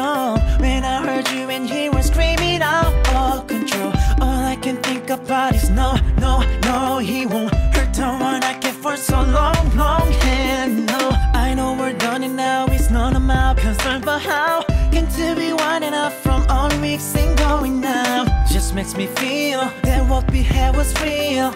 When I heard you and he was screaming out all control. All I can think about is no, no, no, he won't hurt the one I kept for so long, long. And no, I know we're done and now it's none of my concern. But how can two be winding up from all and going down? Just makes me feel that what we had was real.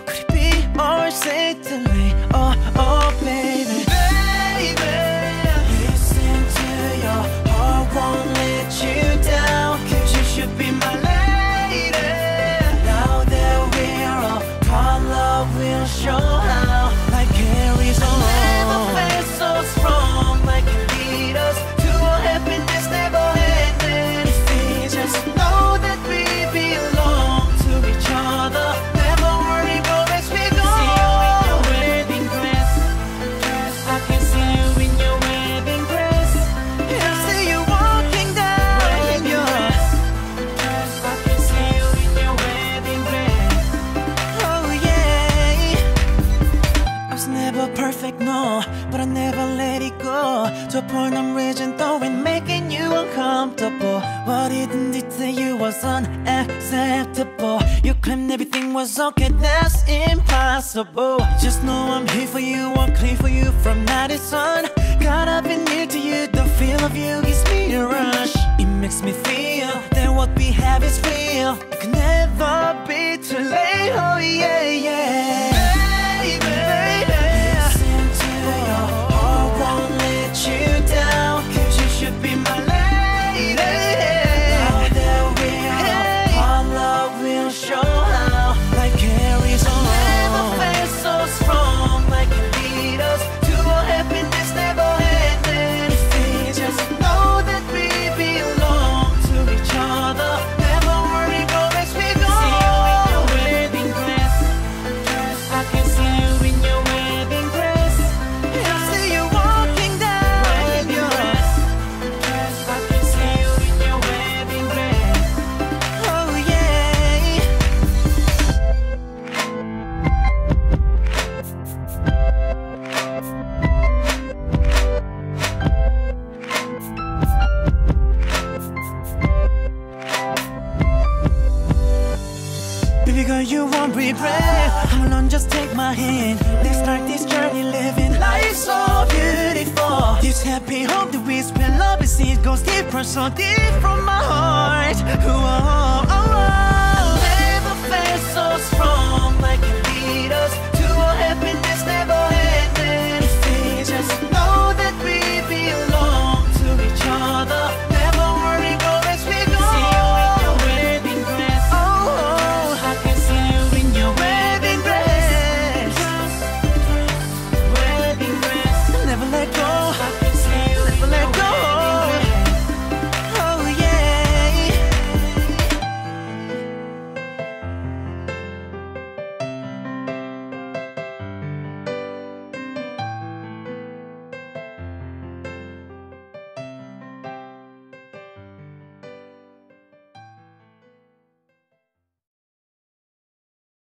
Perfect, no, but I never let it go. To a point I'm reaching though and making you uncomfortable. What didn't it to you was unacceptable. You claimed everything was okay, that's impossible. Just know I'm here for you, I'm clear for you from night to sun. God, I've been near to you, the feel of you gives me a rush. It makes me feel that what we have is real. It can never be too late, oh yeah, yeah. Baby girl, you won't regret. Come along, just take my hand. Let's start this journey, living life so beautiful. This happy hope that we spend love is it goes deeper, so deep from my heart. Ooh, oh, oh, oh.